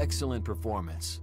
Excellent performance.